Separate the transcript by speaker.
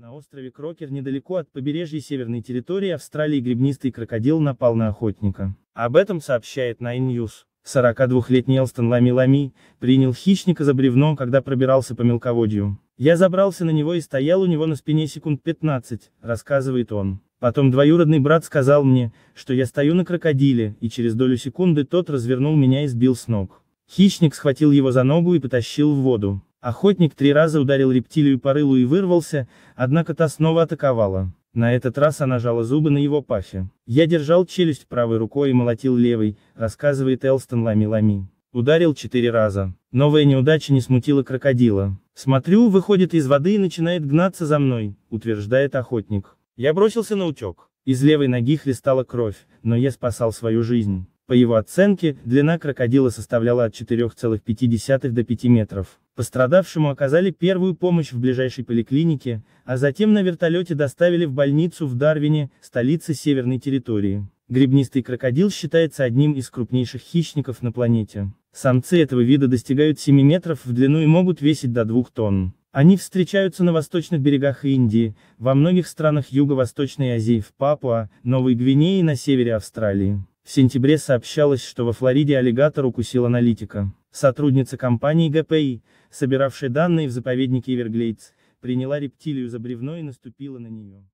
Speaker 1: На острове Крокер недалеко от побережья северной территории Австралии гребнистый крокодил напал на охотника. Об этом сообщает Nine News. 42-летний Элстон Лами-Лами принял хищника за бревно, когда пробирался по мелководью. Я забрался на него и стоял у него на спине секунд 15, рассказывает он. Потом двоюродный брат сказал мне, что я стою на крокодиле, и через долю секунды тот развернул меня и сбил с ног. Хищник схватил его за ногу и потащил в воду. Охотник три раза ударил рептилию по рылу и вырвался, однако та снова атаковала. На этот раз она жала зубы на его пахе. Я держал челюсть правой рукой и молотил левой, рассказывает Элстон Лами-Лами. Ударил четыре раза. Новая неудача не смутила крокодила. Смотрю, выходит из воды и начинает гнаться за мной, утверждает охотник. Я бросился на утек. Из левой ноги хлестала кровь, но я спасал свою жизнь. По его оценке, длина крокодила составляла от 4,5 до 5 метров. Пострадавшему оказали первую помощь в ближайшей поликлинике, а затем на вертолете доставили в больницу в Дарвине, столице северной территории. Гребнистый крокодил считается одним из крупнейших хищников на планете. Самцы этого вида достигают 7 метров в длину и могут весить до 2 тонн. Они встречаются на восточных берегах Индии, во многих странах Юго-Восточной Азии, в Папуа, Новой Гвинее и на севере Австралии. В сентябре сообщалось, что во Флориде аллигатор укусил аналитика. Сотрудница компании ГПИ, собиравшая данные в заповеднике Эверглейдс, приняла рептилию за бревно и наступила на нее.